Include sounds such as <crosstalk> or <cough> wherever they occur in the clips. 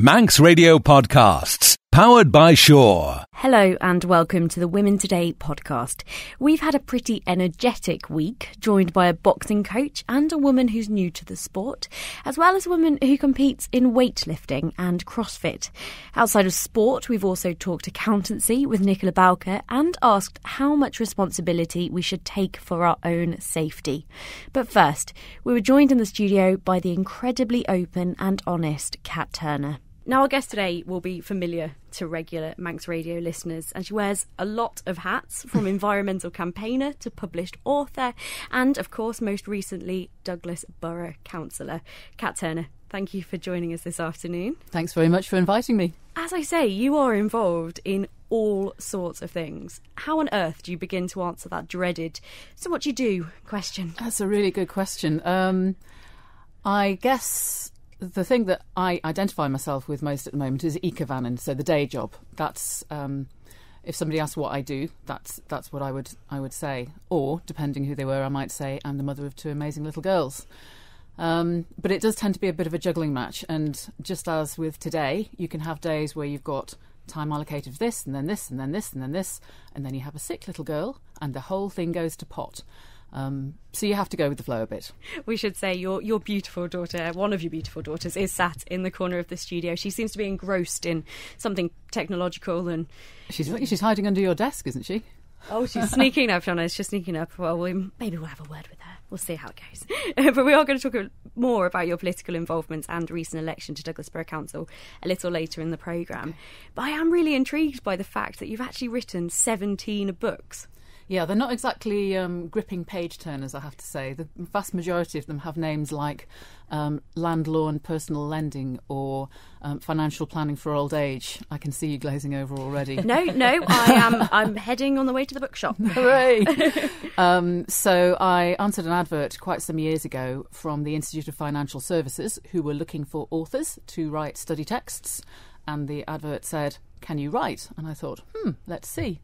Manx Radio Podcasts, powered by Shore. Hello and welcome to the Women Today podcast. We've had a pretty energetic week, joined by a boxing coach and a woman who's new to the sport, as well as a woman who competes in weightlifting and CrossFit. Outside of sport, we've also talked accountancy with Nicola Bowker and asked how much responsibility we should take for our own safety. But first, we were joined in the studio by the incredibly open and honest Kat Turner. Now, our guest today will be familiar to regular Manx Radio listeners, and she wears a lot of hats from <laughs> environmental campaigner to published author, and of course, most recently, Douglas Borough Councillor. Kat Turner, thank you for joining us this afternoon. Thanks very much for inviting me. As I say, you are involved in all sorts of things. How on earth do you begin to answer that dreaded, so what do you do question? That's a really good question. Um, I guess the thing that I identify myself with most at the moment is Ecovannin, so the day job. That's um, if somebody asks what I do, that's that's what I would I would say. Or depending who they were, I might say I'm the mother of two amazing little girls. Um, but it does tend to be a bit of a juggling match, and just as with today, you can have days where you've got time allocated for this, and then this, and then this, and then this, and then you have a sick little girl, and the whole thing goes to pot. Um, so you have to go with the flow a bit. We should say your your beautiful daughter, one of your beautiful daughters, is sat in the corner of the studio. She seems to be engrossed in something technological, and she's she's hiding under your desk, isn't she? Oh, she's <laughs> sneaking up on us. She's sneaking up. Well, we, maybe we'll have a word with her. We'll see how it goes. <laughs> but we are going to talk more about your political involvement and recent election to Douglas Borough Council a little later in the programme. But I am really intrigued by the fact that you've actually written 17 books. Yeah, they're not exactly um, gripping page turners, I have to say. The vast majority of them have names like um, land law and personal lending or um, financial planning for old age. I can see you glazing over already. No, no, I am. I'm heading on the way to the bookshop. <laughs> Hooray! Um, so I answered an advert quite some years ago from the Institute of Financial Services, who were looking for authors to write study texts, and the advert said, "Can you write?" And I thought, "Hmm, let's see."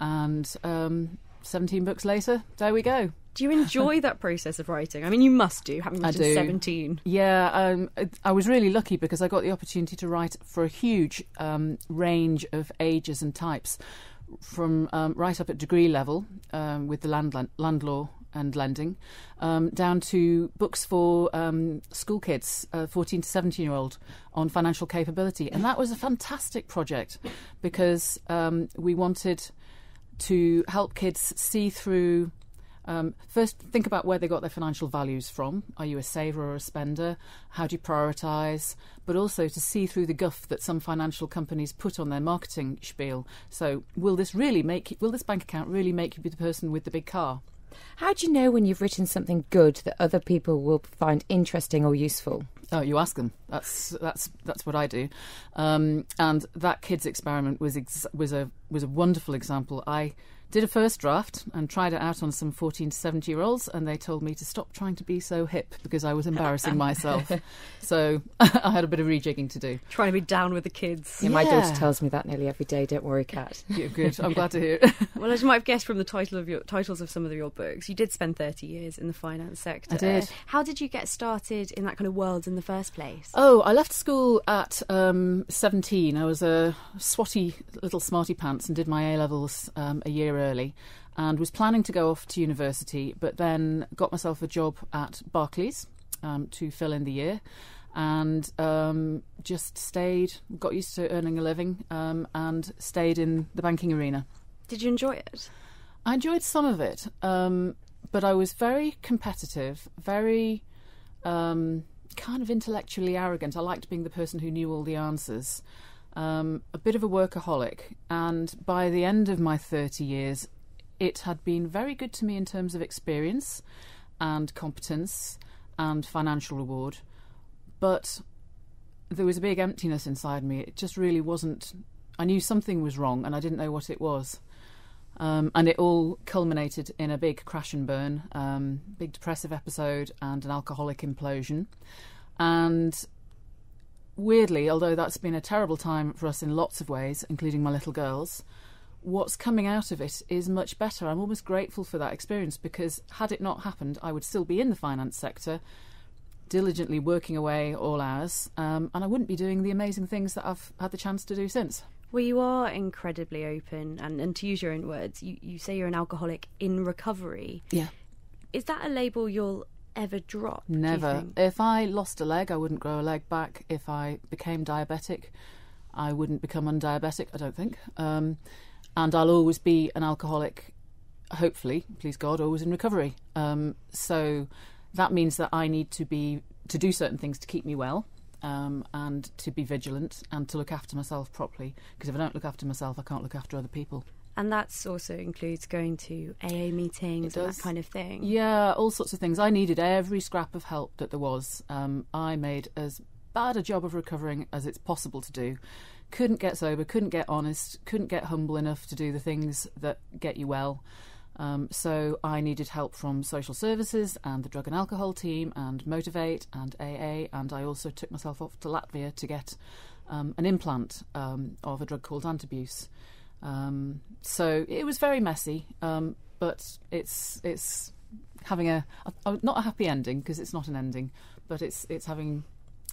And um, 17 books later, there we go. Do you enjoy that process of writing? I mean, you must do, having written 17. Yeah, um, I was really lucky because I got the opportunity to write for a huge um, range of ages and types, from um, right up at degree level um, with the land, land law and lending, um, down to books for um, school kids, uh, 14 to 17 year old, on financial capability. And that was a fantastic project because we wanted to help kids see through. Um, first, think about where they got their financial values from. Are you a saver or a spender? How do you prioritise? But also to see through the guff that some financial companies put on their marketing spiel. So, will this really make? Will this bank account really make you be the person with the big car? How do you know when you've written something good that other people will find interesting or useful? Oh, you ask them. That's that's that's what I do. Um, and that kids experiment was ex- was a was a wonderful example. I did a first draft and tried it out on some 14 to 70 year olds, and they told me to stop trying to be so hip because I was embarrassing <laughs> myself. so <laughs> I had a bit of rejigging to do. Trying to be down with the kids. Yeah, yeah. My daughter tells me that nearly every day. Don't worry, Kat. <laughs> yeah, good. I'm glad to hear it. well, as you might have guessed from the title of your titles of some of your books, you did spend 30 years in the finance sector. I did. How did you get started in that kind of world in the first place? Oh, I left school at um, 17. I was a swatty little smarty pants and did my A levels um, a year early and was planning to go off to university, but then got myself a job at Barclays um, to fill in the year and um, just stayed, got used to earning a living um, and stayed in the banking arena. Did you enjoy it? I enjoyed some of it, um, but I was very competitive, very um, kind of intellectually arrogant. I liked being the person who knew all the answers um, a bit of a workaholic, and by the end of my 30 years, it had been very good to me in terms of experience and competence and financial reward. But there was a big emptiness inside me. It just really wasn't. I knew something was wrong, and I didn't know what it was. Um, and it all culminated in a big crash and burn, um, big depressive episode, and an alcoholic implosion. And weirdly, although that's been a terrible time for us in lots of ways, including my little girls, what's coming out of it is much better. I'm almost grateful for that experience because had it not happened, I would still be in the finance sector diligently working away all hours, um, and I wouldn't be doing the amazing things that I've had the chance to do since. Well, you are incredibly open, and, and to use your own words, you, you say you're an alcoholic in recovery. Yeah. Is that a label you'll ever drop? do you Never. If I lost a leg, I wouldn't grow a leg back. If I became diabetic, I wouldn't become undiabetic, I don't think. Um, and I'll always be an alcoholic, hopefully, please God, always in recovery. Um, so that means that I need to be to do certain things to keep me well. Um, and to be vigilant and to look after myself properly. Because if I don't look after myself, I can't look after other people. And that also includes going to AA meetings and that kind of thing. Yeah, all sorts of things. I needed every scrap of help that there was. Um, I made as bad a job of recovering as it's possible to do. Couldn't get sober, couldn't get honest, couldn't get humble enough to do the things that get you well. Um, so I needed help from social services and the drug and alcohol team and Motivate and AA, and I also took myself off to Latvia to get um, an implant um, of a drug called antabuse. Um, so it was very messy, um, but it's it's having a, a not a happy ending because it's not an ending, but it's it's having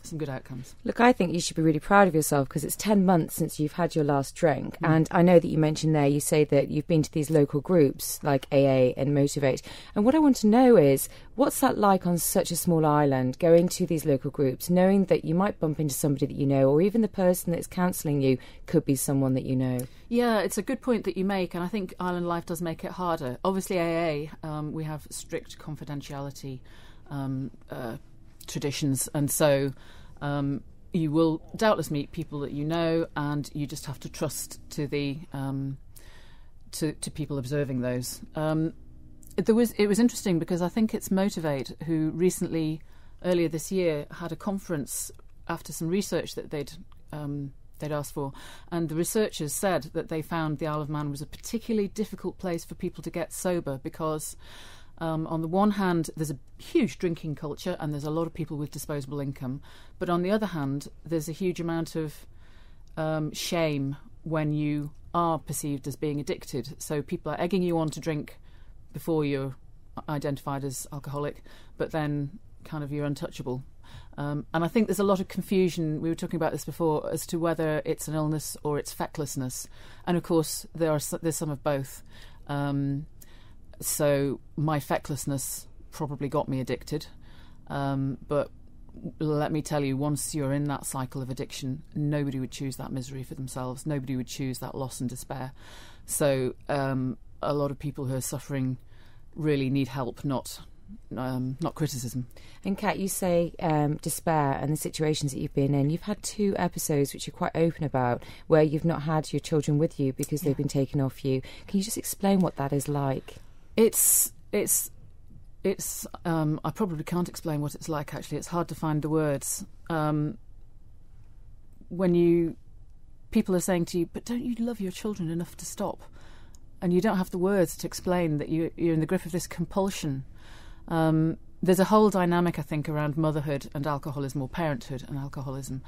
some good outcomes. Look, I think you should be really proud of yourself because it's 10 months since you've had your last drink. And I know that you mentioned there, you say that you've been to these local groups like AA and Motivate. And what I want to know is what's that like on such a small island, going to these local groups, knowing that you might bump into somebody that you know, or even the person that's counselling you could be someone that you know? Yeah, it's a good point that you make, and I think Island Life does make it harder. Obviously, AA, um, we have strict confidentiality um, uh, traditions, and so um, you will doubtless meet people that you know, and you just have to trust to the um, to, to people observing those. Um, there was it was interesting because I think it's Motivate who recently, earlier this year, had a conference after some research that they'd um, they'd asked for, and the researchers said that they found the Isle of Man was a particularly difficult place for people to get sober because. Um, on the one hand, there's a huge drinking culture and there's a lot of people with disposable income. But on the other hand, there's a huge amount of um, shame when you are perceived as being addicted. So people are egging you on to drink before you're identified as alcoholic, but then kind of you're untouchable. Um, and I think there's a lot of confusion. We were talking about this before as to whether it's an illness or it's fecklessness, and of course there are there's some of both. Um, so my fecklessness probably got me addicted, um, but let me tell you, once you're in that cycle of addiction, nobody would choose that misery for themselves. Nobody would choose that loss and despair. So um, a lot of people who are suffering really need help, not um, not criticism. And Kat, you say um, despair and the situations that you've been in. You've had two episodes which you're quite open about where you've not had your children with you because they've been taken off you. Can you just explain what that is like? It's it's it's. Um, I probably can't explain what it's like. Actually, it's hard to find the words. Um, when you people are saying to you, "But don't you love your children enough to stop?" and you don't have the words to explain that you, you're in the grip of this compulsion. Um, there's a whole dynamic, I think, around motherhood and alcoholism, or parenthood and alcoholism,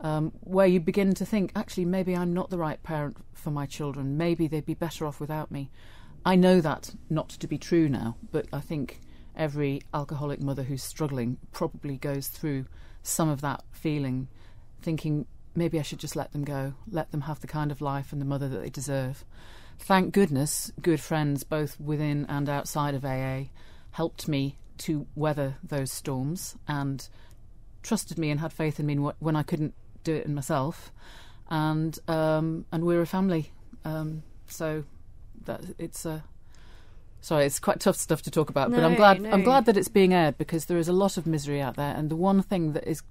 um, where you begin to think, actually, maybe I'm not the right parent for my children. Maybe they'd be better off without me. I know that not to be true now, but I think every alcoholic mother who's struggling probably goes through some of that feeling, thinking maybe I should just let them go, let them have the kind of life and the mother that they deserve. Thank goodness, good friends, both within and outside of AA, helped me to weather those storms and trusted me and had faith in me when I couldn't do it in myself. And um, and we're a family, um, so that it's a. Sorry, it's quite tough stuff to talk about, but I'm glad no. I'm glad that it's being aired because there is a lot of misery out there, and the one thing that is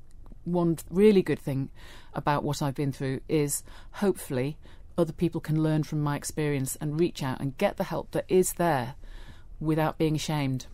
one really good thing about what I've been through is hopefully other people can learn from my experience and reach out and get the help that is there without being ashamed.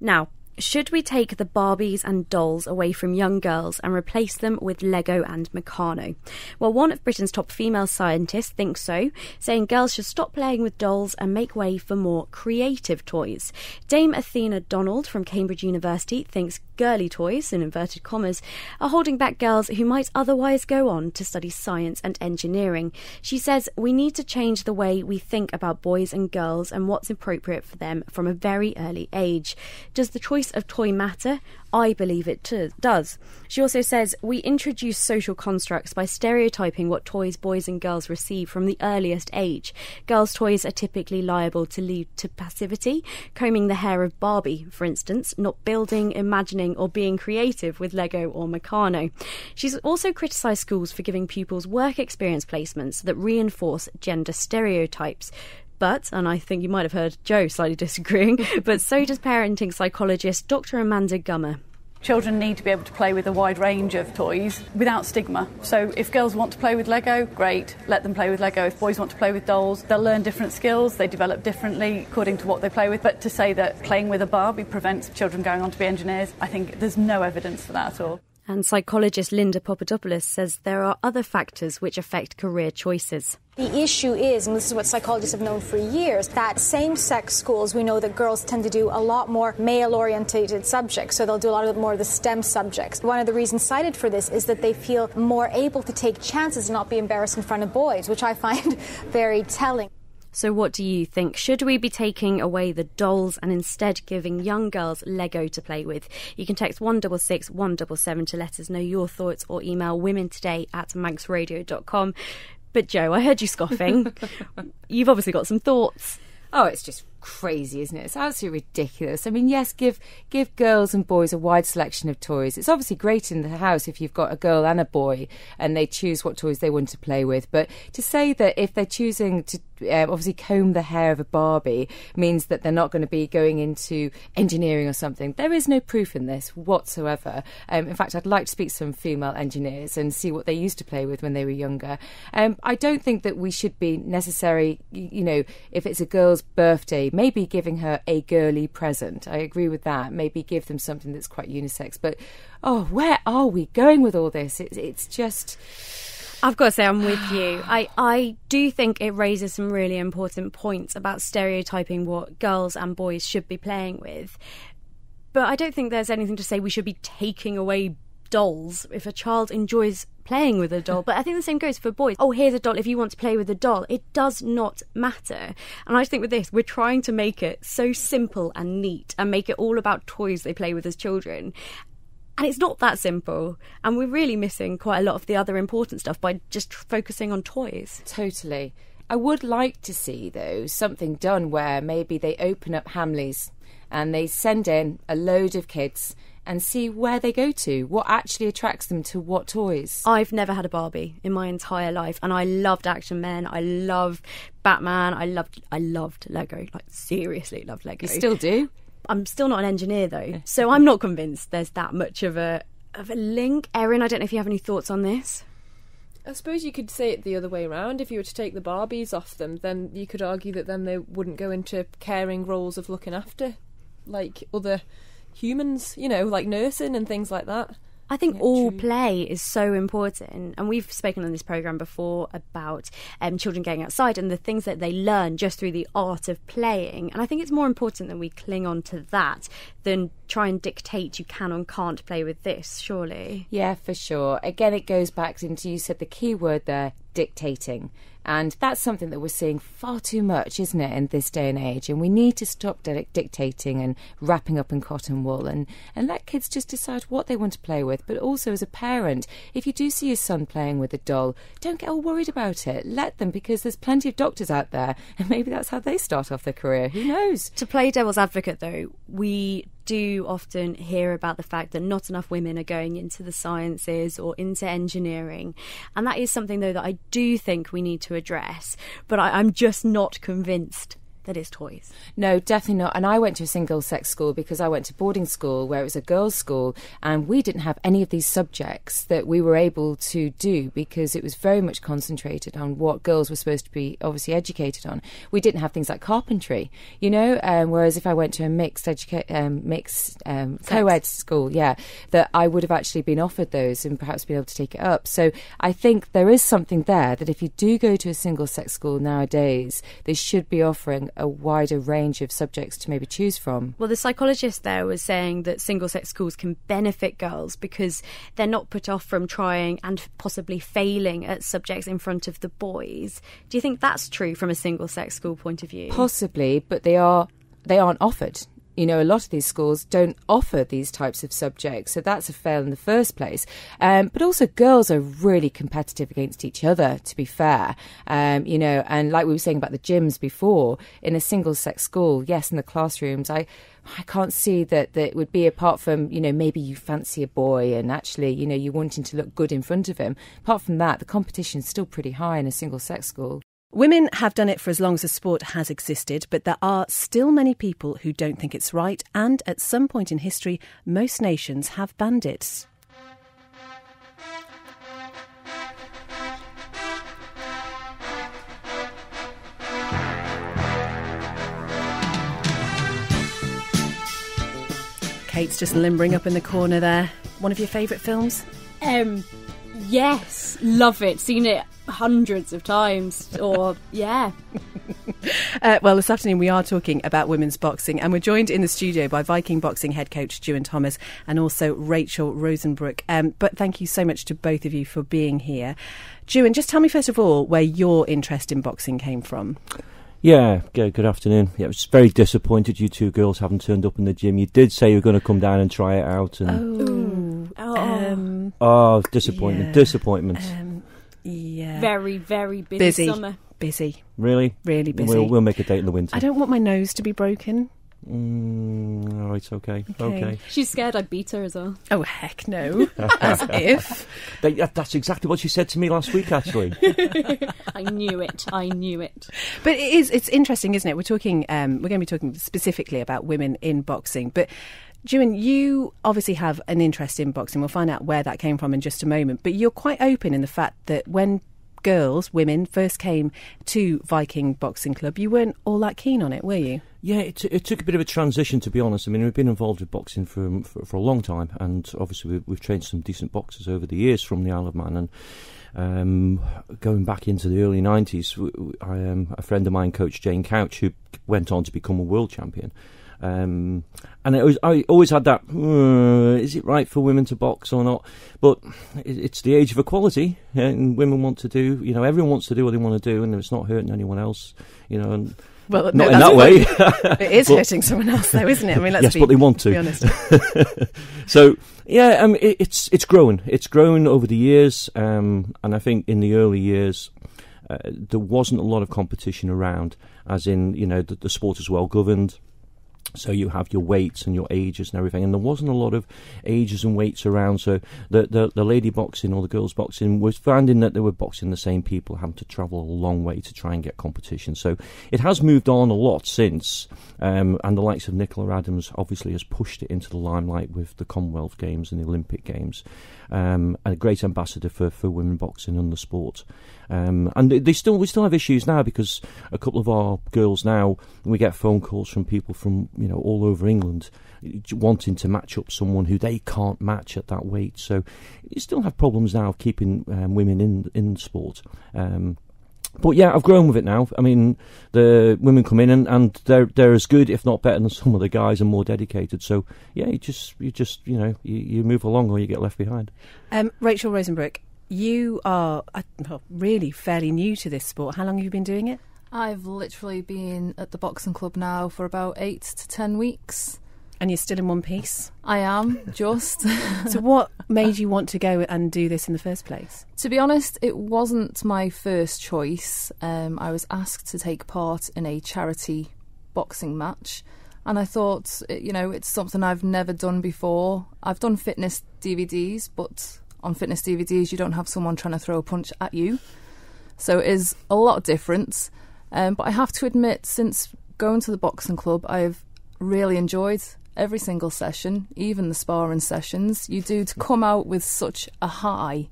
Now, should we take the Barbies and dolls away from young girls and replace them with Lego and Meccano? Well, one of Britain's top female scientists thinks so, saying girls should stop playing with dolls and make way for more creative toys. Dame Athene Donald from Cambridge University thinks girly toys, in inverted commas, are holding back girls who might otherwise go on to study science and engineering. She says we need to change the way we think about boys and girls and what's appropriate for them from a very early age. Does the choice use of toy matter? I believe it t- does. She also says we introduce social constructs by stereotyping what toys boys and girls receive from the earliest age. Girls' toys are typically liable to lead to passivity, combing the hair of Barbie, for instance, not building, imagining, or being creative with Lego or Meccano. She's also criticised schools for giving pupils work experience placements that reinforce gender stereotypes. But, and I think you might have heard Joe slightly <laughs> disagreeing, but so does parenting psychologist Dr. Amanda Gummer. Children need to be able to play with a wide range of toys without stigma. So if girls want to play with Lego, great, let them play with Lego. If boys want to play with dolls, they'll learn different skills, they develop differently according to what they play with. But to say that playing with a Barbie prevents children going on to be engineers, I think there's no evidence for that at all. And psychologist Linda Papadopoulos says there are other factors which affect career choices. The issue is, and this is what psychologists have known for years, that same sex schools, we know that girls tend to do a lot more male orientated subjects. So they'll do a lot more of the STEM subjects. One of the reasons cited for this is that they feel more able to take chances and not be embarrassed in front of boys, which I find <laughs> very telling. So, what do you think? Should we be taking away the dolls and instead giving young girls Lego to play with? You can text 166 177 to let us know your thoughts or email women today at manxradio.com. But, Joe, I heard you scoffing. <laughs> You've obviously got some thoughts. Oh, it's just crazy, isn't it? It's absolutely ridiculous. I mean, yes, give give girls and boys a wide selection of toys. It's obviously great in the house if you've got a girl and a boy and they choose what toys they want to play with. But to say that if they're choosing to uh, obviously comb the hair of a Barbie means that they're not going to be going into engineering or something, there is no proof in this whatsoever. Um, in fact, I'd like to speak to some female engineers and see what they used to play with when they were younger. Um, I don't think that we should be necessary, you know, if it's a girl's birthday, maybe giving her a girly present. I agree with that. Maybe give them something that's quite unisex. But oh, where are we going with all this? It, it's just. I've got to say, I'm with you. I, I do think it raises some really important points about stereotyping what girls and boys should be playing with. But I don't think there's anything to say we should be taking away dolls if a child enjoys playing with a doll. But I think the same goes for boys. Oh, here's a doll if you want to play with a doll. It does not matter. And I think with this, we're trying to make it so simple and neat and make it all about toys they play with as children. And it's not that simple. And we're really missing quite a lot of the other important stuff by just focusing on toys. Totally. I would like to see, though, something done where maybe they open up Hamleys and they send in a load of kids and see where they go to, what actually attracts them to what toys. I've never had a Barbie in my entire life, and I loved Action Men. I loved Batman. I loved, I loved Lego. Like seriously, loved Lego. You still do? I'm still not an engineer though, so I'm not convinced there's that much of a of a link. Erin, I don't know if you have any thoughts on this. I suppose you could say it the other way around. If you were to take the Barbies off them, then you could argue that then they wouldn't go into caring roles of looking after, like other humans, you know, like nursing and things like that. I think Yeah, all true. play is so important, and we've spoken on this program before about um, children going outside and the things that they learn just through the art of playing. And I think it's more important that we cling on to that than try and dictate you can and can't play with this. Surely, Yeah, for sure. Again, it goes back into you said the key word there dictating. And that's something that we're seeing far too much, isn't it, in this day and age? And we need to stop dictating and wrapping up in cotton wool and, and let kids just decide what they want to play with. But also, as a parent, if you do see your son playing with a doll, don't get all worried about it. Let them, because there's plenty of doctors out there, and maybe that's how they start off their career. Who knows? to play devil's advocate, though, we do often hear about the fact that not enough women are going into the sciences or into engineering. And that is something, though, that I do think we need to address. But I, I'm just not convinced that it's toys. No, definitely not. And I went to a single sex school because I went to boarding school where it was a girls' school and we didn't have any of these subjects that we were able to do because it was very much concentrated on what girls were supposed to be obviously educated on. We didn't have things like carpentry, you know, um, whereas if I went to a mixed educa- um, mixed um, co-ed school, yeah, that I would have actually been offered those and perhaps been able to take it up. So I think there is something there that if you do go to a single sex school nowadays, they should be offering a wider range of subjects to maybe choose from. Well, the psychologist there was saying that single sex schools can benefit girls because they're not put off from trying and possibly failing at subjects in front of the boys. Do you think that's true from a single sex school point of view? Possibly, but they are they aren't offered. You know, a lot of these schools don't offer these types of subjects. So that's a fail in the first place. Um, but also, girls are really competitive against each other, to be fair. Um, you know, and like we were saying about the gyms before, in a single sex school, yes, in the classrooms, I. I can't see that, that would be apart from, you know, maybe you fancy a boy and actually, you know, you're wanting to look good in front of him. Apart from that, the competition's still pretty high in a single sex school. Women have done it for as long as the sport has existed, but there are still many people who don't think it's right, and at some point in history, most nations have banned it. Kate's just limbering up in the corner there. One of your favourite films? Um, yes, love it. Seen it hundreds of times. Or yeah. <laughs> Uh, well, this afternoon we are talking about women's boxing, and we're joined in the studio by Viking boxing head coach Duan Thomas and also Rachel Rosenbrook. Um, but thank you so much to both of you for being here. Duan, just tell me first of all where your interest in boxing came from. Yeah, good, good afternoon. Yeah, I was very disappointed you two girls haven't turned up in the gym. You did say you were going to come down and try it out, and Oh, um, oh, disappointment, yeah. disappointment. um, yeah, Very, very busy, busy, summer. busy, really? really busy. We'll, we'll make a date in the winter. I don't want my nose to be broken. Mm, all right, okay, Okay. okay. She's scared I'd beat her as well. Oh heck no! <laughs> As if. That- that- that's exactly what she said to me last week, actually. <laughs> I knew it. I knew it. But it is. It's interesting, isn't it? We're talking. Um, we're going to be talking specifically about women in boxing, but. Juan, you obviously have an interest in boxing. We'll find out where that came from in just a moment. But you're quite open in the fact that when girls, women, first came to Viking Boxing Club, you weren't all that keen on it, were you? Yeah, it, t- it took a bit of a transition, to be honest. I mean, we've been involved with boxing for for, for a long time, and obviously we've, we've trained some decent boxers over the years from the Isle of Man. And um, going back into the early '90s, w- w- I, um, a friend of mine, Coach Jane Couch, who went on to become a world champion. Um, and it was, I always had that: "Uh, is it right for women to box or not? But it's the age of equality, and women want to do. You know, everyone wants to do what they want to do, and it's not hurting anyone else. You know, and Well, not in that way. <laughs> It is But- hurting someone else, though, isn't it? I mean, let's yes, be, but they want to. be honest. <laughs> so yeah, um, it, it's it's grown. It's grown over the years, um, and I think in the early years uh, there wasn't a lot of competition around, as in you know the, the sport is well governed. So you have your weights and your ages and everything, and there wasn't a lot of ages and weights around. So the the, the lady boxing or the girls boxing was finding that they were boxing the same people, having to travel a long way to try and get competition. So it has moved on a lot since, um, and the likes of Nicola Adams obviously has pushed it into the limelight with the Commonwealth Games and the Olympic Games, um, a great ambassador for, for women boxing and the sport. Um, and they still we still have issues now because a couple of our girls now we get phone calls from people from you know all over England wanting to match up someone who they can't match at that weight. So you still have problems now of keeping um, women in in sport. Um, but yeah, I've grown with it now. I mean, the women come in and, and they're they're as good, if not better, than some of the guys and more dedicated. So yeah, you just you just you know you, you move along or you get left behind. Um, Rachel Rosenbrook, you are uh, really fairly new to this sport. How long have you been doing it? I've literally been at the boxing club now for about eight to ten weeks. And you're still in one piece. I am just. <laughs> So, what made you want to go and do this in the first place? to be honest, it wasn't my first choice. Um, I was asked to take part in a charity boxing match, and I thought, you know, it's something I've never done before. I've done fitness DVDs, but on fitness DVDs, you don't have someone trying to throw a punch at you. So it is a lot different. Um, but I have to admit, since going to the boxing club, I've really enjoyed every single session, even the sparring sessions. You do to come out with such a high,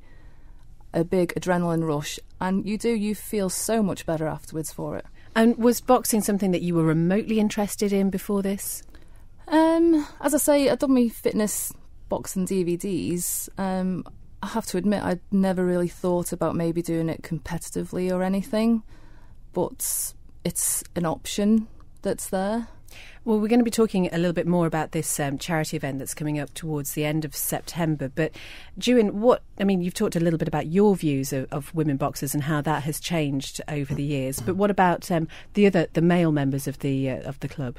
a big adrenaline rush, and you do, you feel so much better afterwards for it. And was boxing something that you were remotely interested in before this? Um, as I say, I've done my fitness boxing DVDs. Um, I have to admit, I'd never really thought about maybe doing it competitively or anything, but it's an option that's there. Well, we're going to be talking a little bit more about this um, charity event that's coming up towards the end of September. But, Juan, what I mean, you've talked a little bit about your views of, of women boxers and how that has changed over the years. But what about um, the other, the male members of the uh, of the club?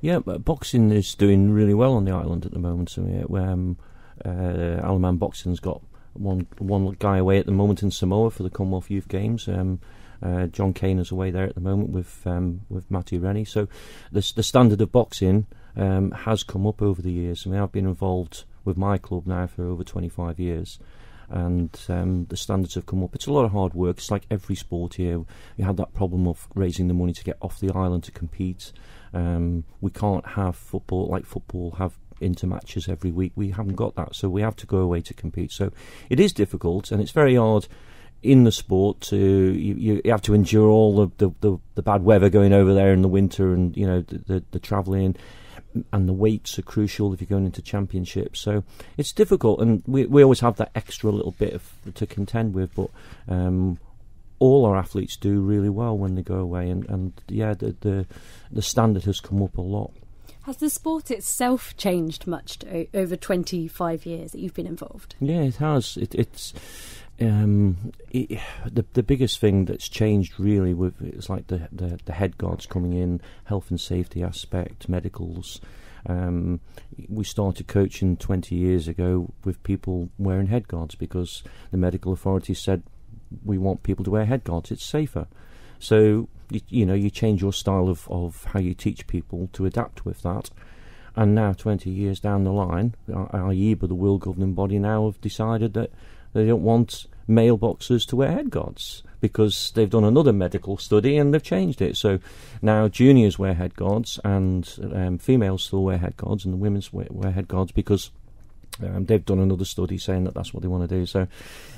Yeah, but boxing is doing really well on the island at the moment. So yeah, um, uh, Alaman Boxing's got one one guy away at the moment in Samoa for the Commonwealth Youth Games. Um, uh, John Kane is away there at the moment with um, with Matty Rennie. So the the standard of boxing um, has come up over the years. I mean, I've been involved with my club now for over 25 years. And um, the standards have come up. It's a lot of hard work. It's like every sport here. You had that problem of raising the money to get off the island to compete. Um, we can't have football like football have intermatches every week. We haven't got that, so we have to go away to compete. So it is difficult, and it's very hard in the sport to you, you have to endure all the, the, the, the, bad weather going over there in the winter, and you know the, the, the travelling and the weights are crucial if you're going into championships. So it's difficult, and we we always have that extra little bit of, to contend with. But um, all our athletes do really well when they go away, and, and yeah, the, the the standard has come up a lot. Has the sport itself changed much to, over 25 years that you've been involved? Yeah, it has. It, it's um, it, the the biggest thing that's changed really with it's like the, the, the head guards coming in, health and safety aspect, medicals. Um, we started coaching 20 years ago with people wearing head guards because the medical authorities said we want people to wear head guards. It's safer. So you, you know you change your style of, of how you teach people to adapt with that. And now, 20 years down the line, AIBA, the world governing body, now have decided that they don't want mailboxes to wear head guards because they've done another medical study and they've changed it. So now juniors wear head guards and um, females still wear head guards and the women's wear, wear head guards because um, they've done another study saying that that's what they want to do. So,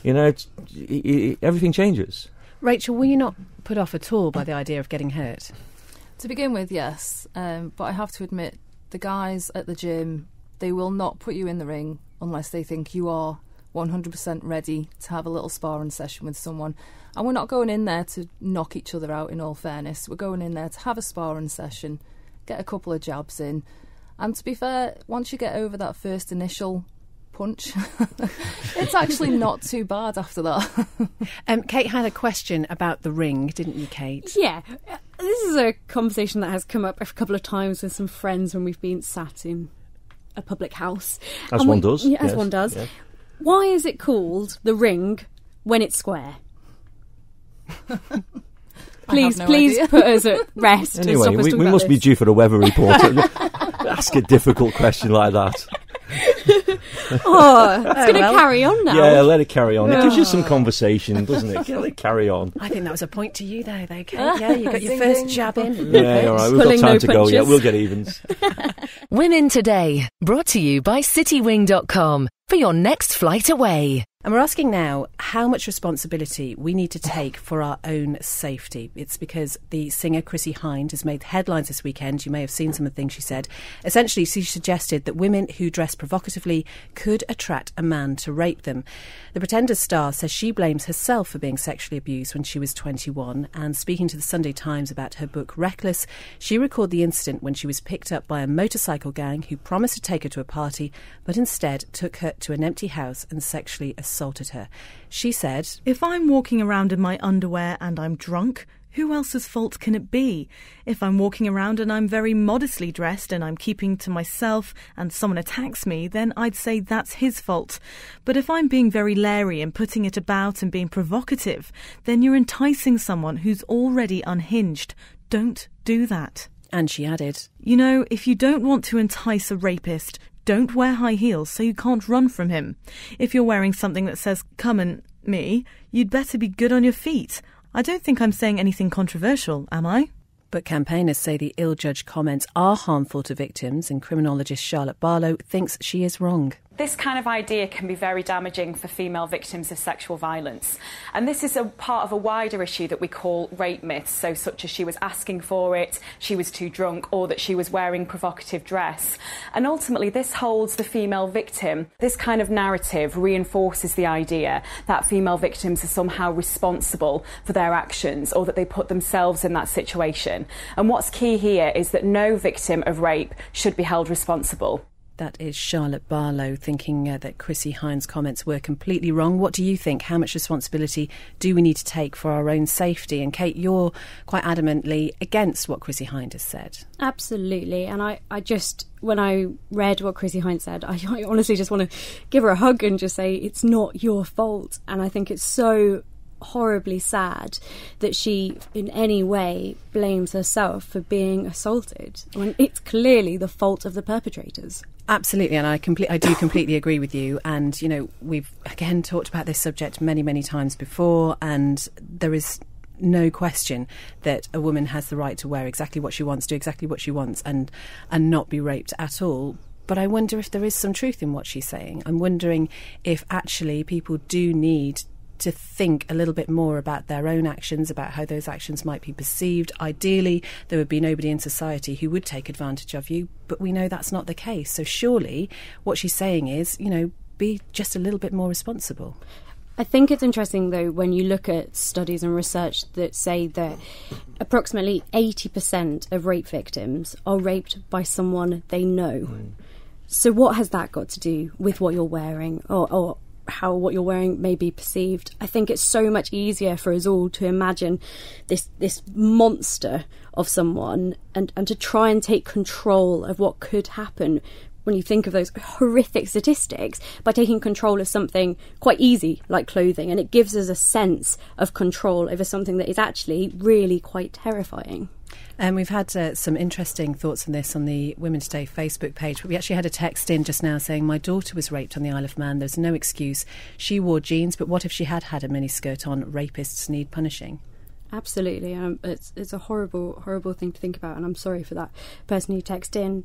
you know, it, it, everything changes. Rachel, were you not put off at all by the idea of getting hurt? To begin with, yes. Um, but I have to admit, the guys at the gym, they will not put you in the ring unless they think you are 100% ready to have a little sparring session with someone. And we're not going in there to knock each other out, in all fairness. We're going in there to have a sparring session, get a couple of jabs in. And to be fair, once you get over that first initial punch. <laughs> it's actually not too bad after that. <laughs> um, Kate had a question about the ring, didn't you, Kate? Yeah. This is a conversation that has come up a couple of times with some friends when we've been sat in a public house. As one we, does. Yeah, as yes, one does. Yes. Why is it called the ring when it's square? <laughs> please, no please idea. put us at <laughs> rest. Anyway, we, we must this. be due for a weather report. <laughs> Ask a difficult question like that. oh, it's oh, going to well. carry on now. Yeah, let it carry on. It gives you some oh. conversation, doesn't it? Let it carry on. I think that was a point to you, though, though, Kate. Yeah, you got your first jab in. Yeah, all right. We've got time no to go. Yeah, we'll get evens. Women Today, brought to you by CityWing.com for your next flight away. And we're asking now how much responsibility we need to take for our own safety. It's because the singer Chrissie Hynde has made headlines this weekend. You may have seen some of the things she said. Essentially, she suggested that women who dress provocatively could attract a man to rape them. The Pretender star says she blames herself for being sexually abused when she was 21. And speaking to the Sunday Times about her book Reckless, she recalled the incident when she was picked up by a motorcycle gang who promised to take her to a party, but instead took her to an empty house and sexually assaulted assaulted her. She said, If I'm walking around in my underwear and I'm drunk, who else's fault can it be? If I'm walking around and I'm very modestly dressed and I'm keeping to myself and someone attacks me, then I'd say that's his fault. But if I'm being very leery and putting it about and being provocative, then you're enticing someone who's already unhinged. Don't do that. And she added, You know, if you don't want to entice a rapist, don't wear high heels so you can't run from him. If you're wearing something that says, come and me, you'd better be good on your feet. I don't think I'm saying anything controversial, am I? But campaigners say the ill judged comments are harmful to victims, and criminologist Charlotte Barlow thinks she is wrong. This kind of idea can be very damaging for female victims of sexual violence. And this is a part of a wider issue that we call rape myths, so such as she was asking for it, she was too drunk, or that she was wearing provocative dress. And ultimately, this holds the female victim. This kind of narrative reinforces the idea that female victims are somehow responsible for their actions or that they put themselves in that situation. And what's key here is that no victim of rape should be held responsible. That is Charlotte Barlow thinking uh, that Chrissie Hynde's comments were completely wrong. What do you think? How much responsibility do we need to take for our own safety? And Kate, you're quite adamantly against what Chrissie Hynde has said. Absolutely. And I, I just, when I read what Chrissie Hynde said, <laughs> I, I honestly just want to give her a hug and just say, it's not your fault. And I think it's so horribly sad that she in any way blames herself for being assaulted when it's clearly the fault of the perpetrators. Absolutely, and I complete, I do completely agree with you. And you know, we've again talked about this subject many, many times before, and there is no question that a woman has the right to wear exactly what she wants, do exactly what she wants, and and not be raped at all. But I wonder if there is some truth in what she's saying. I'm wondering if actually people do need to think a little bit more about their own actions, about how those actions might be perceived. Ideally, there would be nobody in society who would take advantage of you, but we know that's not the case. So surely what she's saying is, you know, be just a little bit more responsible. I think it's interesting though when you look at studies and research that say that approximately 80% of rape victims are raped by someone they know. Mm. So what has that got to do with what you're wearing or, or how what you're wearing may be perceived. I think it's so much easier for us all to imagine this this monster of someone and, and to try and take control of what could happen when you think of those horrific statistics by taking control of something quite easy like clothing and it gives us a sense of control over something that is actually really quite terrifying. And we've had uh, some interesting thoughts on this on the Women's Day Facebook page. But we actually had a text in just now saying, My daughter was raped on the Isle of Man. There's no excuse. She wore jeans, but what if she had had a miniskirt on? Rapists need punishing. Absolutely. Um, it's, it's a horrible, horrible thing to think about. And I'm sorry for that person who texted in.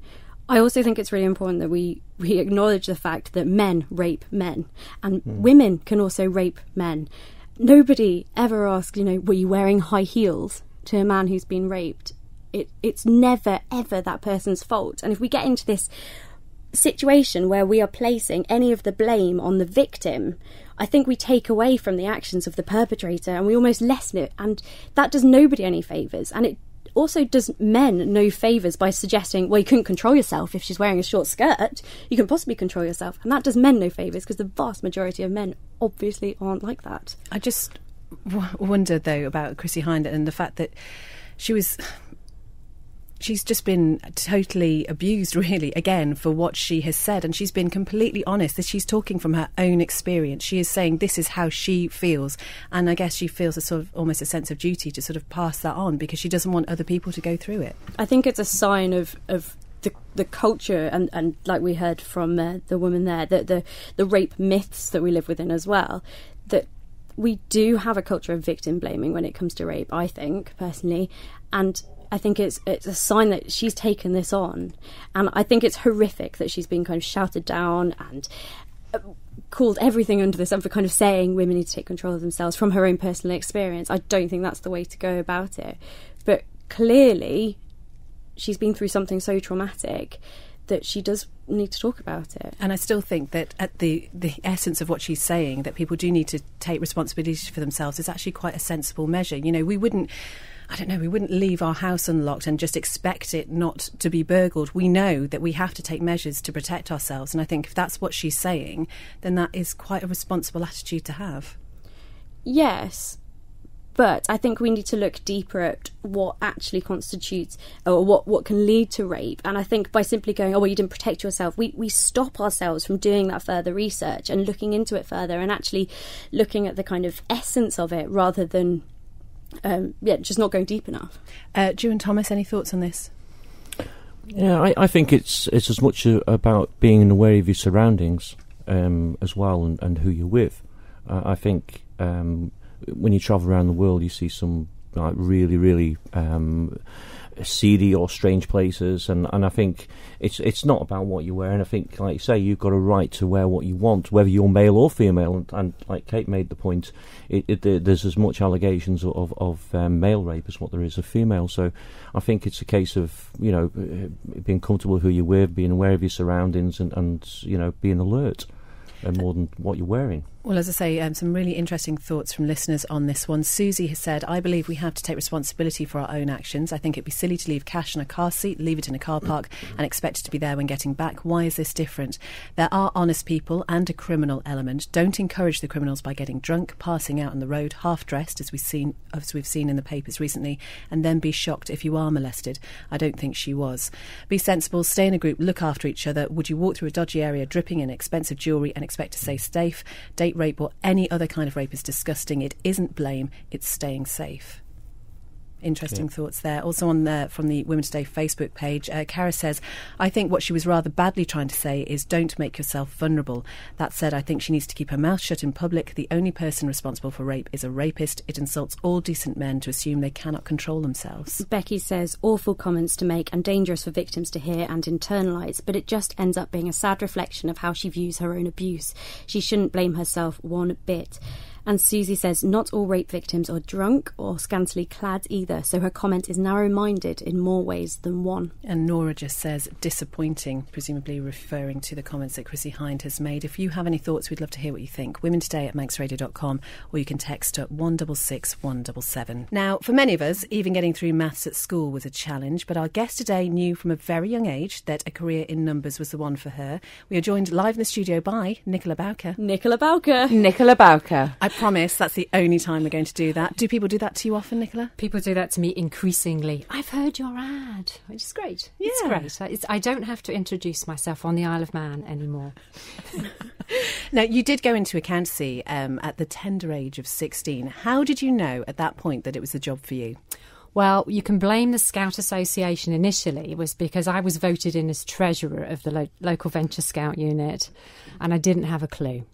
I also think it's really important that we, we acknowledge the fact that men rape men and mm. women can also rape men. Nobody ever asks, you know, were you wearing high heels to a man who's been raped? It, it's never ever that person's fault. And if we get into this situation where we are placing any of the blame on the victim, I think we take away from the actions of the perpetrator and we almost lessen it. And that does nobody any favours. And it also does men no favours by suggesting, well, you couldn't control yourself if she's wearing a short skirt. You can possibly control yourself. And that does men no favours because the vast majority of men obviously aren't like that. I just w- wonder, though, about Chrissie Hynde and the fact that she was she's just been totally abused, <laughs> really, again, for what she has said. And she's been completely honest that she's talking from her own experience. She is saying this is how she feels. And I guess she feels a sort of almost a sense of duty to sort of pass that on because she doesn't want other people to go through it. I think it's a sign of, of the, the culture and, and like we heard from uh, the woman there, the, the, the rape myths that we live within as well, that we do have a culture of victim blaming when it comes to rape, I think, personally. And I think it's it's a sign that she's taken this on, and I think it's horrific that she's been kind of shouted down and uh, called everything under the sun for kind of saying women need to take control of themselves from her own personal experience. I don't think that's the way to go about it, but clearly, she's been through something so traumatic that she does need to talk about it. And I still think that at the the essence of what she's saying, that people do need to take responsibility for themselves, is actually quite a sensible measure. You know, we wouldn't I don't know, we wouldn't leave our house unlocked and just expect it not to be burgled. We know that we have to take measures to protect ourselves. And I think if that's what she's saying, then that is quite a responsible attitude to have. Yes. But I think we need to look deeper at what actually constitutes or what, what can lead to rape. And I think by simply going, oh, well, you didn't protect yourself, we, we stop ourselves from doing that further research and looking into it further and actually looking at the kind of essence of it rather than um, yeah, just not going deep enough. Uh, and Thomas, any thoughts on this? Yeah, I, I think it's it's as much about being aware of your surroundings um, as well and, and, who you're with. Uh, I think um, when you travel around the world, you see some like really, really um, seedy or strange places, and, and I think it's it's not about what you wear. And I think, like you say, you've got a right to wear what you want, whether you're male or female. And, and like Kate made the point, it, it, there's as much allegations of of um, male rape as what there is of female. So I think it's a case of you know being comfortable who you're with, being aware of your surroundings, and, and you know being alert, and uh, more than what you're wearing. Well, as I say, um, some really interesting thoughts from listeners on this one. Susie has said, I believe we have to take responsibility for our own actions. I think it'd be silly to leave cash in a car seat, leave it in a car park, and expect it to be there when getting back. Why is this different? There are honest people and a criminal element. Don't encourage the criminals by getting drunk, passing out on the road, half dressed, as we've seen as we've seen in the papers recently, and then be shocked if you are molested. I don't think she was. Be sensible, stay in a group, look after each other. Would you walk through a dodgy area dripping in expensive jewellery and expect to stay safe? Date rape or any other kind of rape is disgusting. It isn't blame, it's staying safe. Interesting Yeah. thoughts there. Also on the, from the Women's Day Facebook page, uh, Kara says, I think what she was rather badly trying to say is don't make yourself vulnerable. That said, I think she needs to keep her mouth shut in public. The only person responsible for rape is a rapist. It insults all decent men to assume they cannot control themselves. Becky says awful comments to make and dangerous for victims to hear and internalise, but it just ends up being a sad reflection of how she views her own abuse. She shouldn't blame herself one bit. And Susie says not all rape victims are drunk or scantily clad either, so her comment is narrow minded in more ways than one. And Nora just says disappointing, presumably referring to the comments that Chrissie Hynde has made. If you have any thoughts, we'd love to hear what you think. Women Today at manxradio.com or you can text at 166 177. Now, for many of us, even getting through maths at school was a challenge, but our guest today knew from a very young age that a career in numbers was the one for her. We are joined live in the studio by Nicola Bowker. Nicola Bowker. Nicola Bowker. I promise that's the only time we're going to do that. Do people do that to you often, Nicola? People do that to me increasingly. I've heard your ad, which is great. It's great. It's, I don't have to introduce myself on the Isle of Man anymore. <laughs> Now, you did go into accountancy um, at the tender age of 16. How did you know at that point that it was the job for you? Well, you can blame the Scout Association initially. It was because I was voted in as treasurer of the lo- local Venture Scout unit and I didn't have a clue.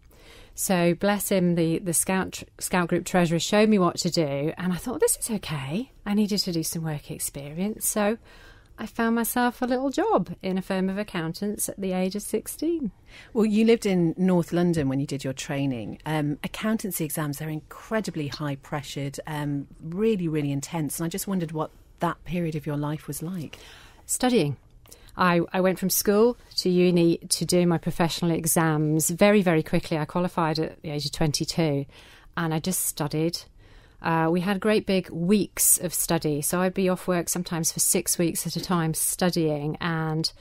So, bless him, the, the Scout, Scout Group treasurer showed me what to do, and I thought, this is okay. I needed to do some work experience. So, I found myself a little job in a firm of accountants at the age of 16. Well, you lived in North London when you did your training. Um, accountancy exams are incredibly high pressured, um, really, really intense. And I just wondered what that period of your life was like. Studying. I, I went from school to uni to do my professional exams very, very quickly. I qualified at the age of 22 and I just studied. Uh, we had great big weeks of study. So I'd be off work sometimes for six weeks at a time studying. And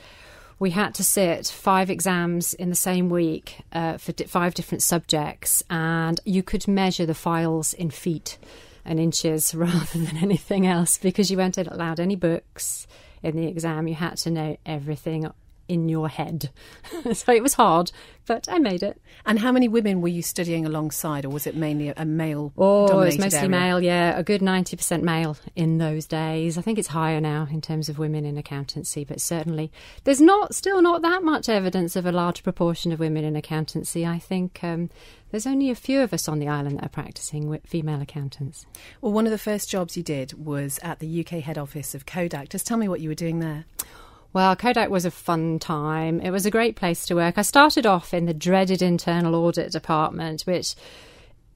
we had to sit five exams in the same week uh, for di- five different subjects. And you could measure the files in feet and inches <laughs> rather than anything else because you weren't allowed any books in the exam. You had to know everything in your head. <laughs> so it was hard, but I made it. And how many women were you studying alongside, or was it mainly a male? Oh, it was mostly area? male, yeah. A good 90% male in those days. I think it's higher now in terms of women in accountancy, but certainly there's not still not that much evidence of a large proportion of women in accountancy. I think um, there's only a few of us on the island that are practicing female accountants. Well, one of the first jobs you did was at the UK head office of Kodak. Just tell me what you were doing there. Well, Kodak was a fun time. It was a great place to work. I started off in the dreaded internal audit department, which,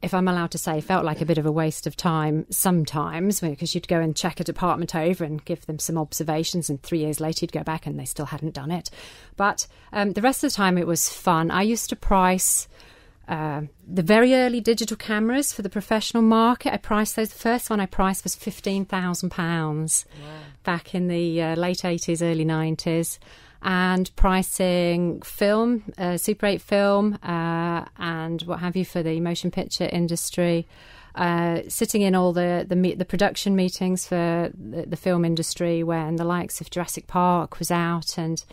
if I'm allowed to say, felt like a bit of a waste of time sometimes because you'd go and check a department over and give them some observations, and three years later you'd go back and they still hadn't done it. But um, the rest of the time it was fun. I used to price. Uh, the very early digital cameras for the professional market. I priced those. The first one I priced was fifteen thousand pounds back in the uh, late eighties, early nineties, and pricing film, uh, Super Eight film, uh, and what have you for the motion picture industry. Uh, sitting in all the the, the production meetings for the, the film industry when the likes of Jurassic Park was out and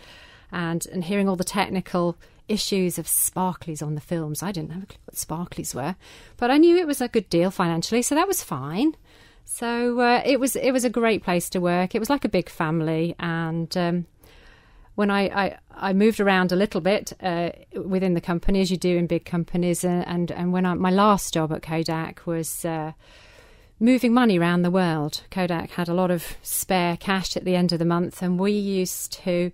and and hearing all the technical issues of sparklies on the films. I didn't have a clue what sparklies were, but I knew it was a good deal financially, so that was fine. So uh, it was it was a great place to work. It was like a big family, and um, when I, I, I moved around a little bit uh, within the company, as you do in big companies, uh, and and when I, my last job at Kodak was. Uh, moving money around the world. Kodak had a lot of spare cash at the end of the month, and we used to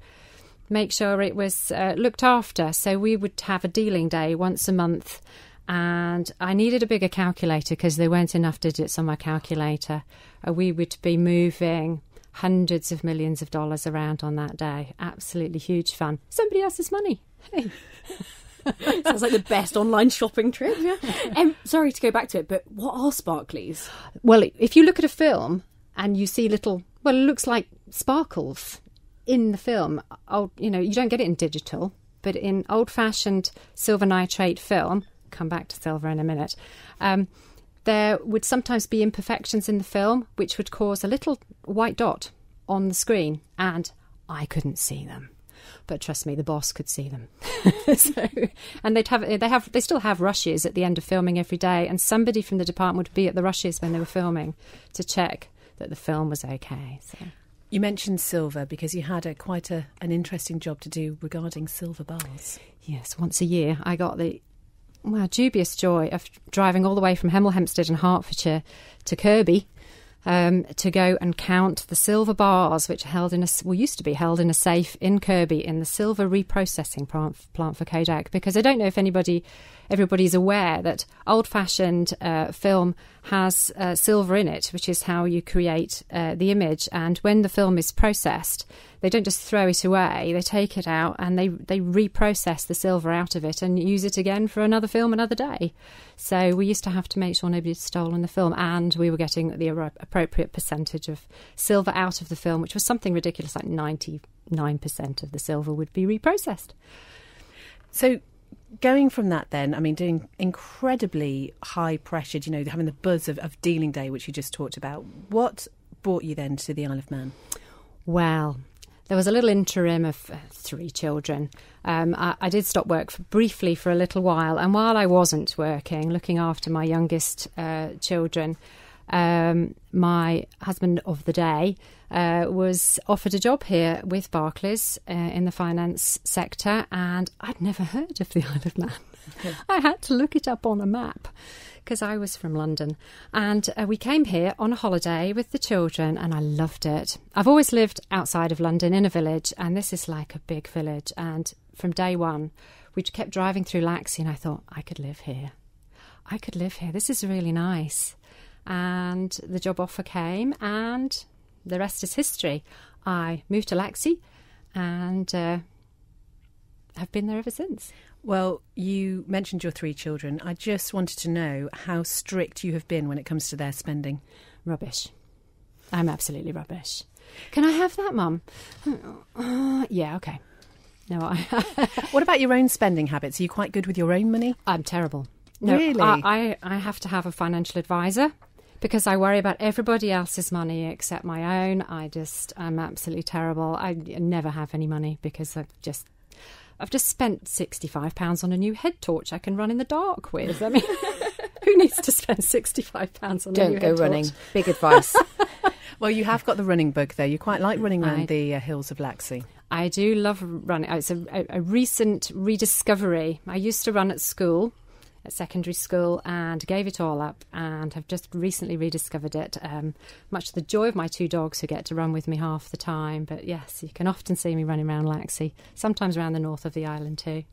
make sure it was uh, looked after. So we would have a dealing day once a month, and I needed a bigger calculator because there weren't enough digits on my calculator. Uh, we would be moving hundreds of millions of dollars around on that day. Absolutely huge fun. Somebody else's money. Hey. <laughs> Sounds like the best online shopping trip. Yeah. <laughs> Um, sorry to go back to it, but what are sparklies? Well, if you look at a film and you see little, well, it looks like sparkles in the film. Oh, you know, you don't get it in digital, but in old-fashioned silver nitrate film, come back to silver in a minute. Um, there would sometimes be imperfections in the film which would cause a little white dot on the screen, and I couldn't see them. But trust me, the boss could see them. <laughs> so, and they'd have they have they still have rushes at the end of filming every day, and somebody from the department would be at the rushes when they were filming to check that the film was okay. So. You mentioned silver because you had a quite a, an interesting job to do regarding silver bars. Yes, once a year I got the well, dubious joy of driving all the way from Hemel Hempstead in Hertfordshire to Kirkby um, to go and count the silver bars which are held in a well used to be held in a safe in Kirkby in the silver reprocessing plant, plant for Kodak because I don't know if anybody everybody's aware that old fashioned uh, film has uh, silver in it, which is how you create uh, the image. And when the film is processed, they don't just throw it away, they take it out and they, they reprocess the silver out of it and use it again for another film another day. So we used to have to make sure nobody had stolen the film and we were getting the appropriate percentage of silver out of the film, which was something ridiculous like 99% of the silver would be reprocessed. So going from that then i mean doing incredibly high pressured you know having the buzz of, of dealing day which you just talked about what brought you then to the isle of man well there was a little interim of uh, three children. Um, I, I, did stop work for, briefly for a little while, and while I wasn't working, looking after my youngest uh, children, um, my husband of the day uh, was offered a job here with Barclays uh, in the finance sector, and I'd never heard of the <laughs> Isle of Man. <laughs> I had to look it up on a map because I was from London. And uh, we came here on a holiday with the children, and I loved it. I've always lived outside of London in a village, and this is like a big village. And from day one, we kept driving through Laxey, and I thought, I could live here. I could live here. This is really nice and the job offer came, and the rest is history. I moved to Laxey and uh, have been there ever since. Well, you mentioned your three children. I just wanted to know how strict you have been when it comes to their spending. Rubbish. I'm absolutely rubbish. Can I have that, Mum? Uh, yeah, okay. No, I. <laughs> what about your own spending habits? Are you quite good with your own money? I'm terrible. No, really? I, I, I have to have a financial advisor because I worry about everybody else's money except my own. I just, I'm absolutely terrible. I never have any money because I've just, I've just spent sixty-five pounds on a new head torch I can run in the dark with. I mean, <laughs> who needs to spend sixty-five pounds on Don't a new go head running. torch? Big advice. <laughs> well, you have got the running bug there. You quite like running around I, the uh, hills of Laxey. I do love running. It's a, a, a recent rediscovery. I used to run at school at secondary school and gave it all up and have just recently rediscovered it. Um, much to the joy of my two dogs who get to run with me half the time. But yes, you can often see me running around Laxey, sometimes around the north of the island too.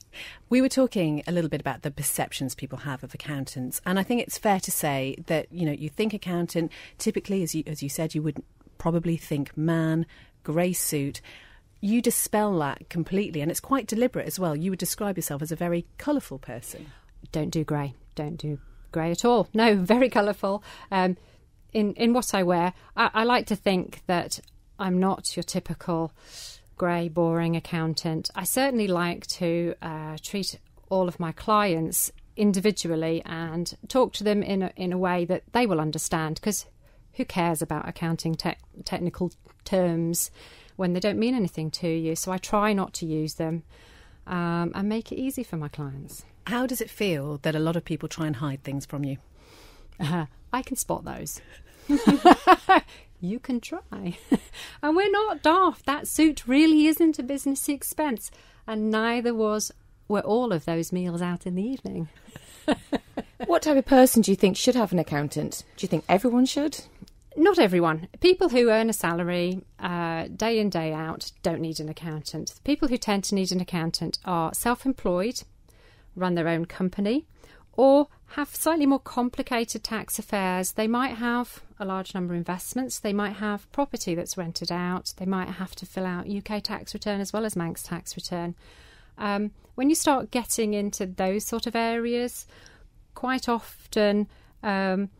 We were talking a little bit about the perceptions people have of accountants, and I think it's fair to say that you know you think accountant typically, as you as you said, you would probably think man, grey suit you dispel that completely, and it's quite deliberate as well. You would describe yourself as a very colourful person don't do grey. Don't do grey at all. No, <laughs> very colourful. Um, in in what I wear, I, I, like to think that I'm not your typical grey, boring accountant. I certainly like to uh, treat all of my clients individually and talk to them in a, in a way that they will understand. Because who cares about accounting te- technical terms when they don't mean anything to you? So I try not to use them um, and make it easy for my clients. How does it feel that a lot of people try and hide things from you? Uh, I can spot those. <laughs> you can try. <laughs> and we're not daft. That suit really isn't a business expense. And neither was were all of those meals out in the evening. <laughs> what type of person do you think should have an accountant? Do you think everyone should? Not everyone. People who earn a salary uh, day in, day out don't need an accountant. The People who tend to need an accountant are self employed run their own company, or have slightly more complicated tax affairs. They might have a large number of investments, they might have property that's rented out, they might have to fill out UK tax return as well as Manx tax return. Um, when you start getting into those sort of areas, quite often um,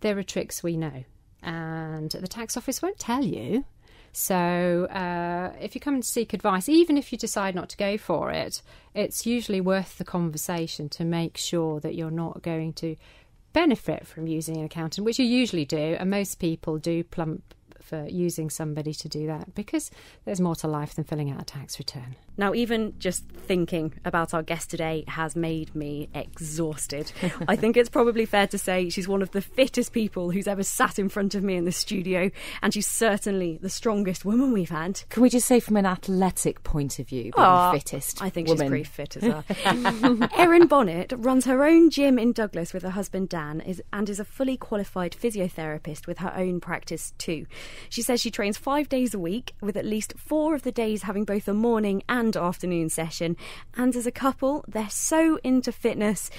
there are tricks we know, and the tax office won't tell you. So, uh, if you come and seek advice, even if you decide not to go for it, it's usually worth the conversation to make sure that you're not going to benefit from using an accountant, which you usually do, and most people do plump for using somebody to do that because there's more to life than filling out a tax return. Now, even just thinking about our guest today has made me exhausted. <laughs> I think it's probably fair to say she's one of the fittest people who's ever sat in front of me in the studio, and she's certainly the strongest woman we've had. Can we just say, from an athletic point of view, being the fittest? I think woman. she's pretty fit as well. <laughs> <laughs> Erin Bonnet runs her own gym in Douglas with her husband Dan is, and is a fully qualified physiotherapist with her own practice too. She says she trains five days a week, with at least four of the days having both a morning and afternoon session. And as a couple, they're so into fitness,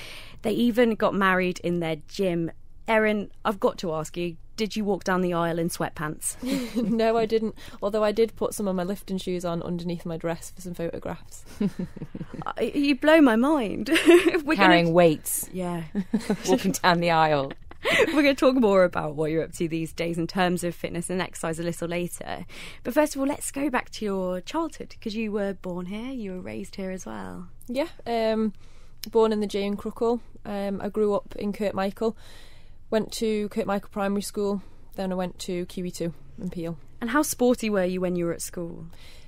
they even got married in their gym. Erin, I've got to ask you, did you walk down the aisle in sweatpants? <laughs> no, I didn't. Although I did put some of my lifting shoes on underneath my dress for some photographs. <laughs> Uh, you blow my mind. <laughs> We're Carrying gonna- weights. Yeah. Walking down the aisle. <laughs> We're going to talk more about what you're up to these days in terms of fitness and exercise a little later. But first of all, let's go back to your childhood because you were born here, you were raised here as well. Yeah, um, born in the Jane Crookall. Um, I grew up in Kirkmichael. Went to Kirkmichael Primary School. Then I went to QE2 in Peel. And how sporty were you when you were at school?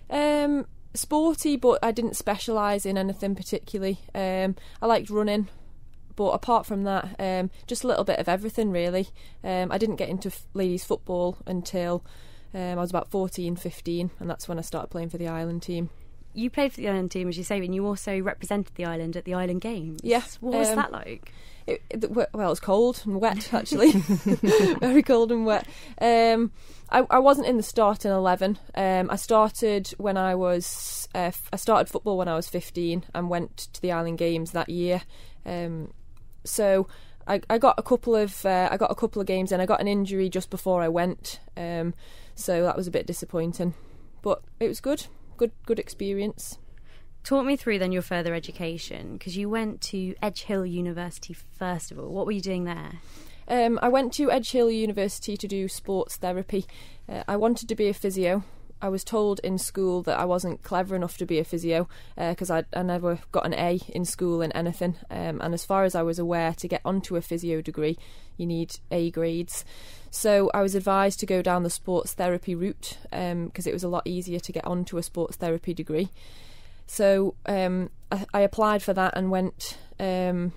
Um, sporty, but I didn't specialise in anything particularly. Um, I liked running, but apart from that, um, just a little bit of everything really. Um, I didn't get into f- ladies football until um, I was about 14, 15, and that's when I started playing for the Ireland team. You played for the Ireland team, as you say, and you also represented the island at the Island Games. Yes. What was um, that like? It, it, well, it was cold and wet <laughs> actually, <laughs> very cold and wet. Um, I, I wasn't in the starting eleven. Um, I started when I was uh, f- I started football when I was fifteen and went to the Island Games that year. Um, so I, I got a couple of uh, I got a couple of games and I got an injury just before I went. Um, so that was a bit disappointing, but it was good, good, good experience. Talk me through then your further education because you went to Edge Hill University first of all. What were you doing there? Um, I went to Edge Hill University to do sports therapy. Uh, I wanted to be a physio. I was told in school that I wasn't clever enough to be a physio because I, I never got an A in school in anything. Um, and as far as I was aware, to get onto a physio degree, you need A grades. So I was advised to go down the sports therapy route because it was a lot easier to get onto a sports therapy degree. So um, I, I applied for that and went um,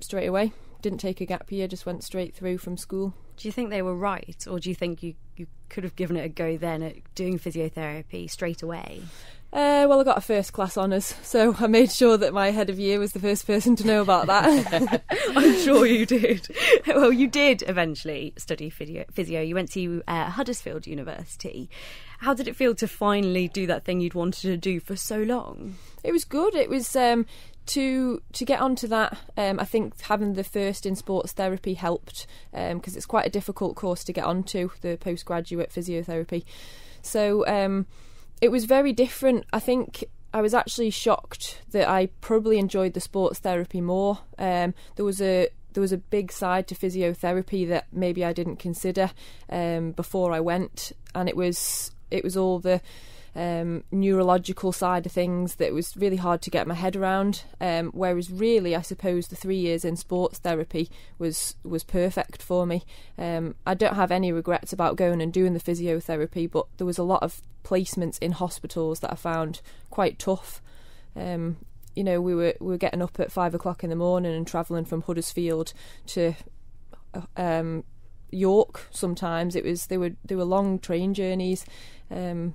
straight away. Didn't take a gap year, just went straight through from school. Do you think they were right, or do you think you, you could have given it a go then at doing physiotherapy straight away? Uh, well, I got a first class honours, so I made sure that my head of year was the first person to know about that. <laughs> I'm sure you did. <laughs> well, you did eventually study physio. You went to uh, Huddersfield University. How did it feel to finally do that thing you'd wanted to do for so long? It was good. It was um, to to get onto that. Um, I think having the first in sports therapy helped because it's quite a difficult course to get onto the postgraduate physiotherapy. So um, it was very different. I think I was actually shocked that I probably enjoyed the sports therapy more. Um, there was a there was a big side to physiotherapy that maybe I didn't consider um, before I went, and it was it was all the um, neurological side of things that was really hard to get my head around. Um, whereas really, I suppose the three years in sports therapy was was perfect for me. Um, I don't have any regrets about going and doing the physiotherapy, but there was a lot of placements in hospitals that I found quite tough. Um, you know, we were we were getting up at five o'clock in the morning and travelling from Huddersfield to um, York. Sometimes it was they were they were long train journeys, um,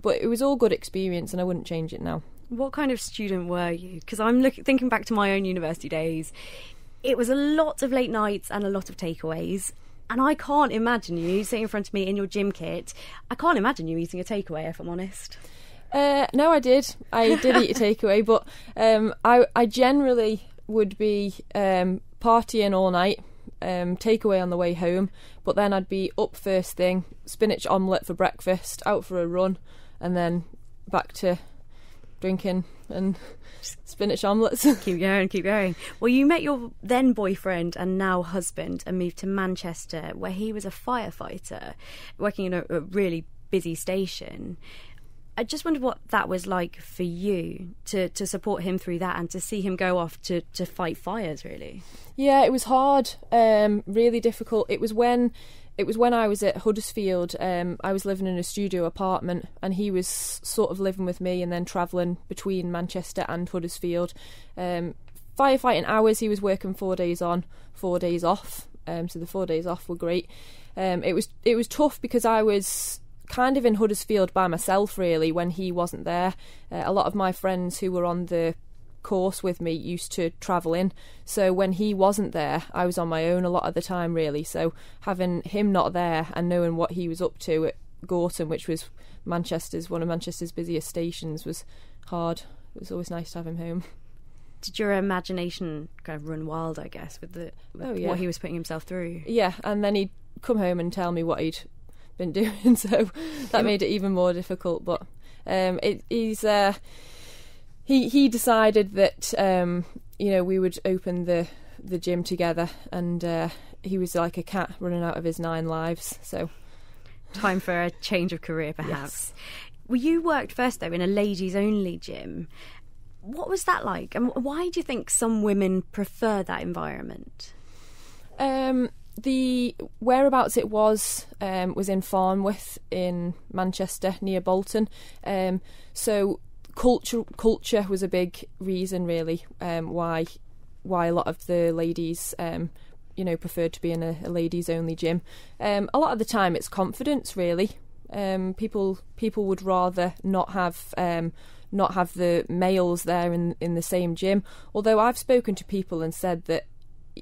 but it was all good experience, and I wouldn't change it now. What kind of student were you? Because I'm look, thinking back to my own university days. It was a lot of late nights and a lot of takeaways. And I can't imagine you sitting in front of me in your gym kit. I can't imagine you eating a takeaway, if I'm honest. Uh, no, I did. I did eat a <laughs> takeaway, but um, I I generally would be um, partying all night, um, takeaway on the way home. But then I'd be up first thing, spinach omelette for breakfast, out for a run, and then back to drinking and spinach omelets. <laughs> keep going, keep going. Well, you met your then boyfriend and now husband and moved to Manchester, where he was a firefighter, working in a, a really busy station. I just wondered what that was like for you to, to support him through that and to see him go off to, to fight fires, really. Yeah, it was hard, um, really difficult. It was when it was when I was at Huddersfield. Um, I was living in a studio apartment, and he was sort of living with me, and then travelling between Manchester and Huddersfield. Um, firefighting hours, he was working four days on, four days off. Um, so the four days off were great. Um, it was it was tough because I was kind of in Huddersfield by myself really when he wasn't there. Uh, a lot of my friends who were on the course with me used to travel in. So when he wasn't there, I was on my own a lot of the time really. So having him not there and knowing what he was up to at Gorton, which was Manchester's one of Manchester's busiest stations, was hard. It was always nice to have him home. Did your imagination kind of run wild, I guess, with the with Oh, yeah. what he was putting himself through? Yeah, and then he'd come home and tell me what he'd been <laughs> doing, so that made it even more difficult. But um, it, he's uh, he he decided that um, you know we would open the the gym together, and uh, he was like a cat running out of his nine lives. So Time for a change of career, <laughs> perhaps. Well, you worked first though in a ladies only gym. What was that like, and why do you think some women prefer that environment? Um, the whereabouts it was um, was in Farnworth in Manchester near Bolton. Um, so culture culture was a big reason really um, why why a lot of the ladies um, you know preferred to be in a, a ladies only gym. Um, a lot of the time it's confidence really. Um, people people would rather not have um, not have the males there in in the same gym. Although I've spoken to people and said that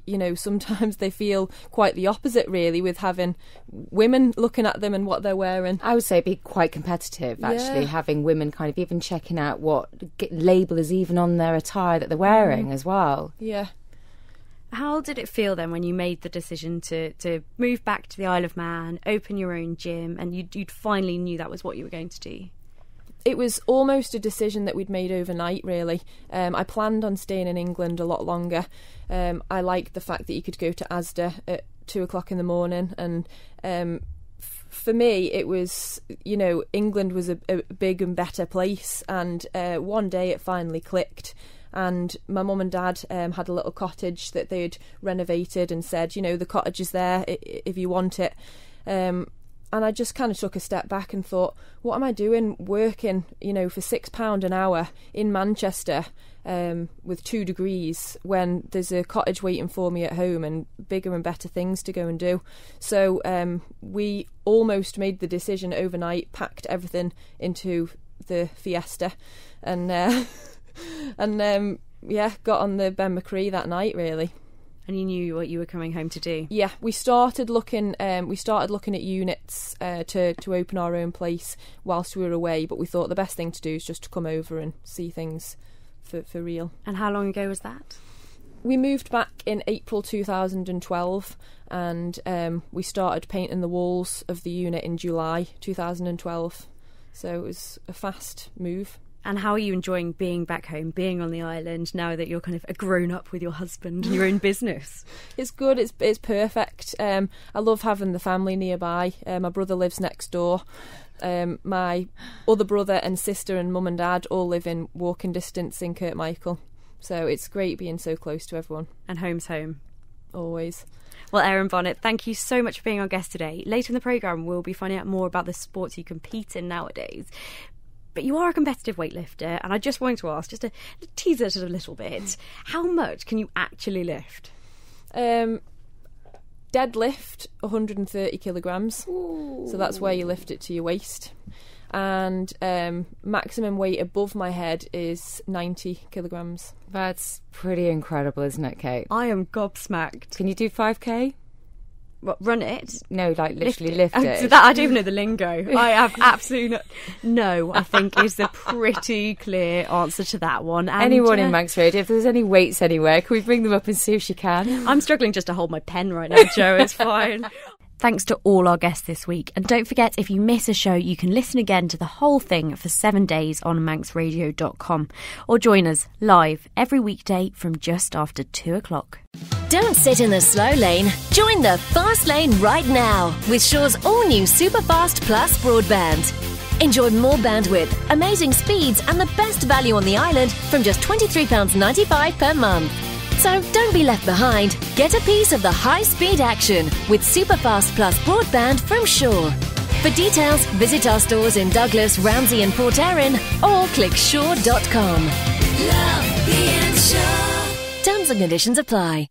you know sometimes they feel quite the opposite really with having women looking at them and what they're wearing. I would say it'd be quite competitive, actually, Yeah. having women kind of even checking out what label is even on their attire that they're wearing Mm. as well. Yeah. How did it feel then when you made the decision to, to move back to the Isle of Man, open your own gym, and you you'd finally knew that was what you were going to do? It was almost a decision that we'd made overnight, really. Um, I planned on staying in England a lot longer. Um, I liked the fact that you could go to Asda at two o'clock in the morning, and um, f- for me, it was, you know, England was a, a big and better place. And uh, one day it finally clicked. And my mum and dad um, had a little cottage that they'd renovated and said, you know, the cottage is there if you want it. Um, and I just kind of took a step back and thought, what am I doing working, you know, for six pound an hour in Manchester um, with two degrees when there's a cottage waiting for me at home and bigger and better things to go and do. So um, we almost made the decision overnight, packed everything into the Fiesta, and uh, <laughs> and um, yeah, got on the Ben-my-Chree that night really. And you knew what you were coming home to do. Yeah, we started looking. Um, we started looking at units uh, to to open our own place whilst we were away. But we thought the best thing to do is just to come over and see things for for real. And how long ago was that? We moved back in April 2012, and um, we started painting the walls of the unit in July 2012. So it was a fast move. And how are you enjoying being back home, being on the island now that you're kind of a grown up with your husband and your own business? <laughs> It's good. It's it's perfect. Um, I love having the family nearby. Uh, my brother lives next door. Um, my other brother and sister and mum and dad all live in walking distance in Kirkmichael. So it's great being so close to everyone. And home's home. Always. Well, Erin Bonnet, thank you so much for being our guest today. Later in the programme, we'll be finding out more about the sports you compete in nowadays. But you are a competitive weightlifter, and I just wanted to ask, just to tease it a little bit, how much can you actually lift? Um, deadlift 130 kilograms. So that's where you lift it to your waist. And um, maximum weight above my head is 90 kilograms. That's pretty incredible, isn't it, Kate? I am gobsmacked. Can you do 5k? What, run it? No, like literally lift, Oh, it. so that I don't even know the lingo. <laughs> I have absolutely no. no. I think is the pretty clear answer to that one. And, Anyone uh, in Manx Radio, if there's any weights anywhere, can we bring them up and see if she can? I'm struggling just to hold my pen right now, Joe. It's <laughs> fine. Thanks to all our guests this week. And don't forget, if you miss a show, you can listen again to the whole thing for seven days on manxradio.com or join us live every weekday from just after two o'clock. Don't sit in the slow lane. Join the fast lane right now with Sure's all new Superfast Plus broadband. Enjoy more bandwidth, amazing speeds, and the best value on the island from just £23.95 per month. So don't be left behind. Get a piece of the high speed action with Superfast Plus broadband from Sure. For details, visit our stores in Douglas, Ramsey, and Port Erin or click sure.com. Love being Sure. Terms and conditions apply.